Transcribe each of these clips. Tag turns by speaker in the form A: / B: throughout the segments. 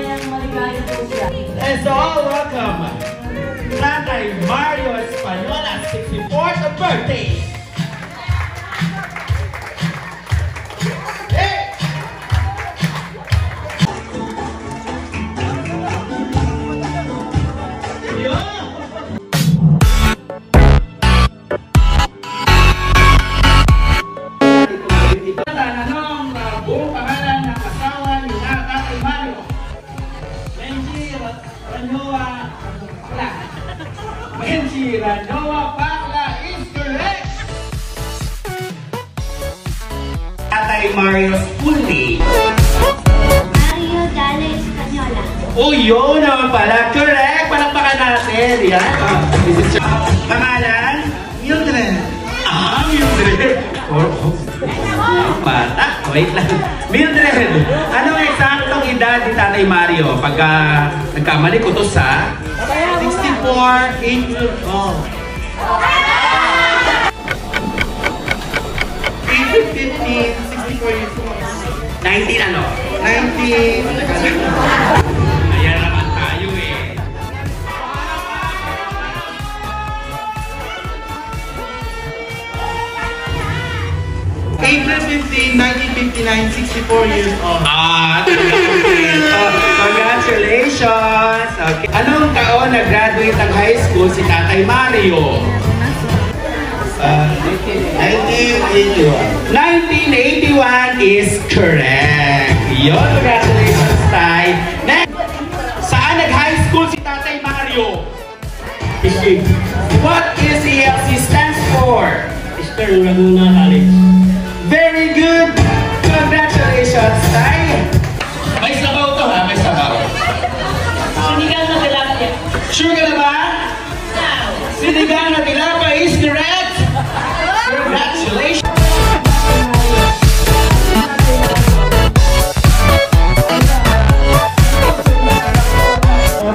A: maligayang po siya. And so, welcome, Tatay Mario
B: Espanola, 64th birthday!
A: Oh, yun naman pala. Correct! Palakpakan natin. Yan. Oh, this is your pangalan? Mildred. Ah, Mildred. Oh, oh. Bata. Wait lang. Mildred, anong eksaktong edad ni Tatay Mario? Pagka nagkamali ko to sa 64, 8 years old.
C: 18, 15, 64 years old.
A: 19 ano?
C: 19, 1959, 64 years old.
A: Ah, congratulations! Okay. Anong taon nag-graduate ng high school si Tatay Mario?
C: Uh, 1981.
A: 1981 is correct. Yun, congratulations, Tay. Next, saan nag-high school si Tatay Mario? What is ELC stands for?
D: Eastern Laguna College.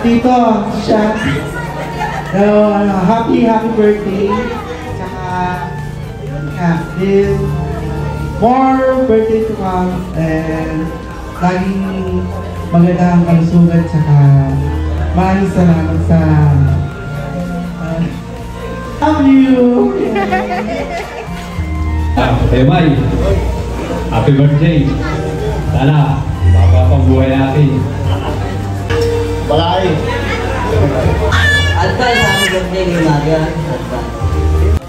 C: Dito, siya. So, ano, happy, happy birthday. Tsaka, yeah, this, more birthday to come. And, laging maganda ang kalusugan. Tsaka, maraming salamat sa, uh, love you.
E: Ah, Emay, happy birthday. Sana, mapapabuhay natin.
C: Balay.
F: Advance happy birthday ni Maria.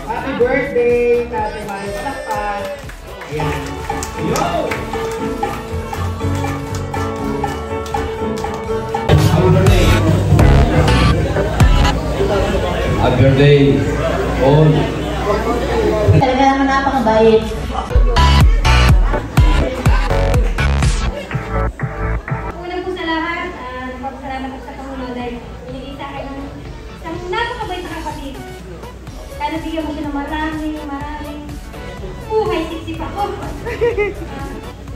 A: Happy birthday, Tatay Mario Palakpak! Ayan. Yo!
E: Happy birthday. Happy birthday. All.
F: Talaga naman napakabait.
B: Siksip ako.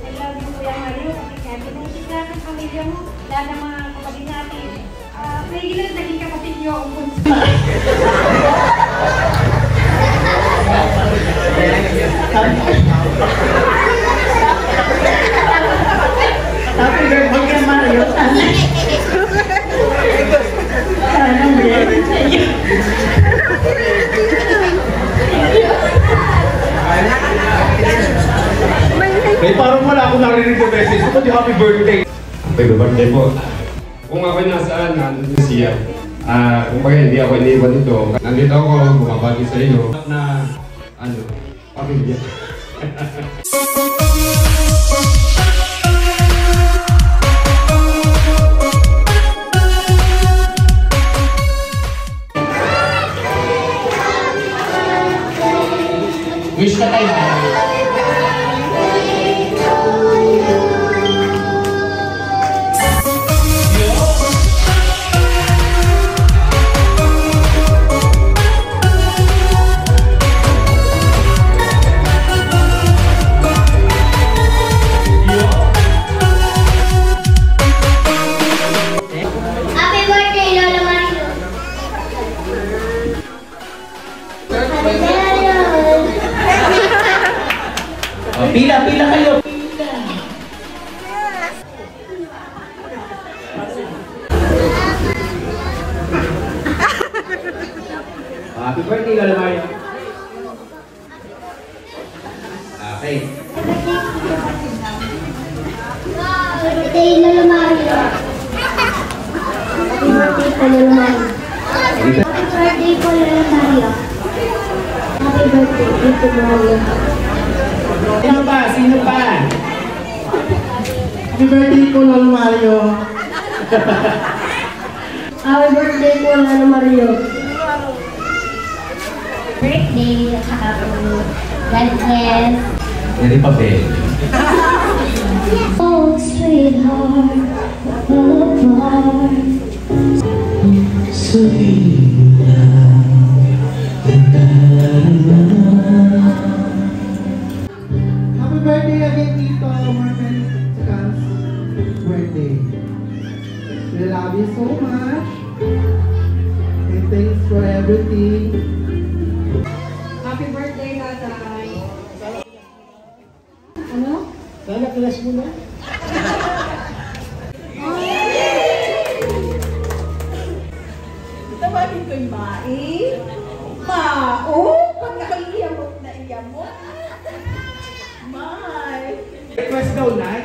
B: I love you, Kuya Mario, kahit pinusip lahat ng pamilya mo, lahat ng mga kapatid natin, uh, ilan naging kapatid niyo ang bunso.
F: Happy birthday Mario.
E: Birthday po.
G: Kung ako nasaan, nandito siya. Ah, kung kaya hindi ako iniwan dito. Nandito ako, bumabati sa iyo. Na, ano, pamilya.
A: Wish ka tayo Oh, pila, pila kayo. Happy birthday, Lola Mario. Okay.
B: Happy birthday, Lola Mario. Happy birthday Mario. Happy birthday Mario. Happy birthday, Mario.
A: Sino pa? Sino pa?
C: Happy birthday po, Lolo Mario.
B: Happy birthday po, Lola Mario. Birthday, at saka po, God bless.
A: Hindi pa pe.
B: Oh, sweetheart, apart.
C: Happy love you so much. And thanks for everything.
F: Happy birthday, Tatay.
B: Ano?
F: Sana class mo na. Tawagin ko yung Mai. Ma, oh, pag nakaiiyamot na iyamot. Mai.
A: Request daw na,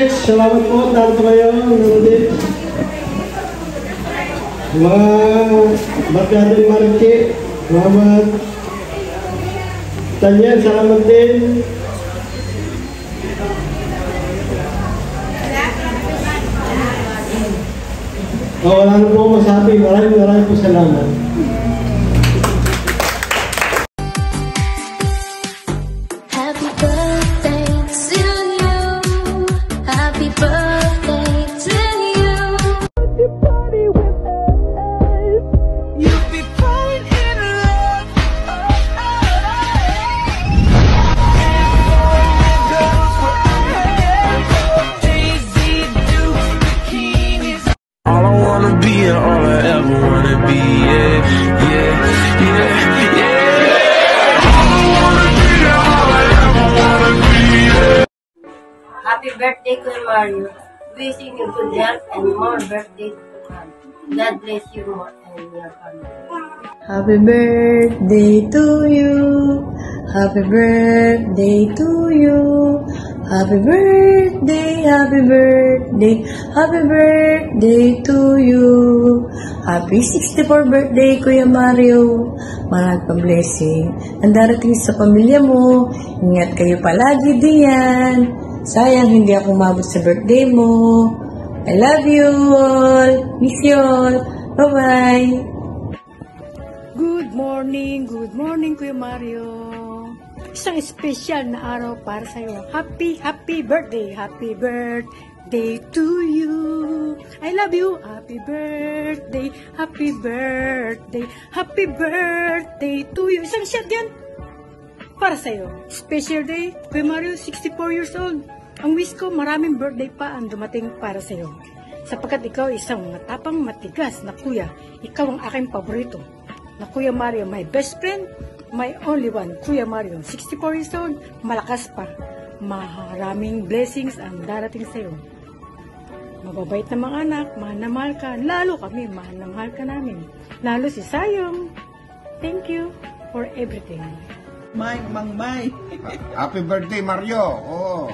C: Nanonood, salamat po. Narito kayo, nanonood. Mga Batyado ni Marike, salamat. Tanyan, salamat din. Oh, wala na po po.
H: Be, yeah, yeah, yeah, yeah. All I wanna be and all I ever wanna be, yeah.
F: Happy birthday, Kuya Mario. Wishing you good health and more birthday to come. God bless you more and your family.
I: Happy birthday to you. Happy birthday to you. Happy birthday, happy birthday, happy birthday to you. Happy 64 birthday, Kuya Mario. Marag pa blessing. Ang darating sa pamilya mo. Ingat kayo palagi diyan. Sayang hindi ako umabot sa birthday mo. I love you all. Miss you all. Bye-bye. Good morning, good morning Kuya Mario. Isang special na araw para sa iyo. Happy, happy birthday, happy birthday to you. I love you. Happy birthday, happy birthday, happy birthday to you. Isang shot yan para sa iyo. Special day, Kuya Mario, 64 years old. Ang wish ko, maraming birthday pa ang dumating para sa iyo. Sapagkat ikaw isang matapang matigas na kuya, ikaw ang aking paborito. Na Kuya Mario, my best friend, my only one, Kuya Mario, 64 years old, malakas pa. Maraming blessings ang darating sa iyo. Mababait na mga anak, mahal na mahal ka, lalo kami, mahal na mahal ka namin. Lalo si Sayong. Thank you for everything.
F: May, mang may.
J: Happy birthday, Mario. Oo.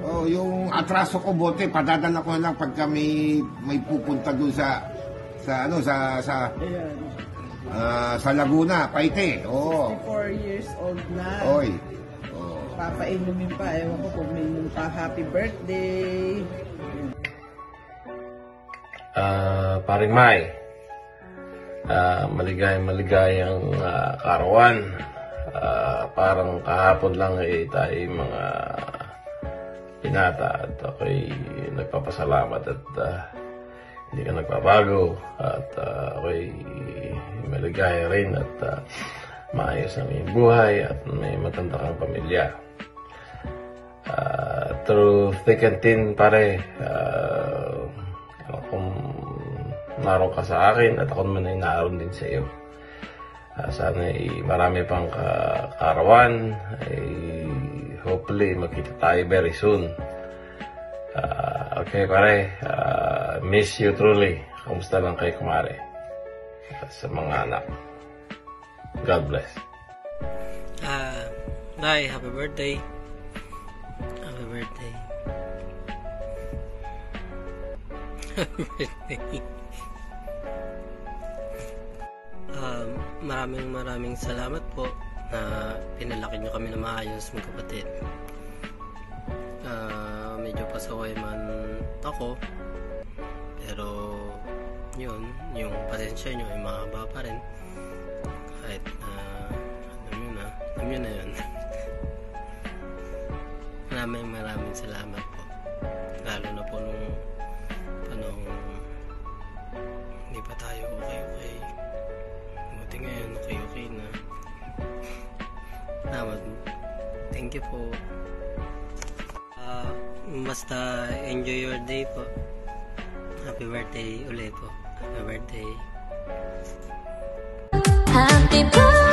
J: Oh, yung atraso ko bote, padadala ko lang pagka may may pupunta doon sa sa ano sa sa Ah, sa Laguna, Paite. Oo.
F: 4 years old na.
J: Oy. Oo.
F: Papainumin pa. Ewan ko kung may inom pa. Happy birthday.
G: Ah, paring Mai. Ah, maligayang maligayang ah, karawan. Ah, parang kahapon lang eh tayo mga pinata at ako'y nagpapasalamat at ah, hindi ka nagbabago at ah, ako'y maligaya rin at ah, maayos ang iyong buhay at may matanda kang pamilya. Ah, through thick and thin pare, ako kung naroon ka sa akin at ako naman ay naroon din sa iyo. Ah, sana ay marami pang ka-. Ay hopefully magkita tayo very soon. Ah, okay, pare. Ah, miss you truly. Kamusta lang kay kumare? At sa mga anak. God bless.
K: Ah, Day, happy birthday. Happy birthday. Happy birthday. Um, maraming maraming salamat po na pinalaki nyo kami na maayos mga kapatid. Ah, medyo pasaway man ako. Yun, yung pasensya nyo ay mahaba pa rin. Kahit na, alam nyo na, alam nyo na yun. maraming maraming salamat po. Lalo na po nung panahon hindi pa tayo okay-okay. Buti ngayon, okay-okay na. Salamat. Thank you po. Ah, basta enjoy your day po. Happy birthday ulit po. Happy birthday.
L: Happy birthday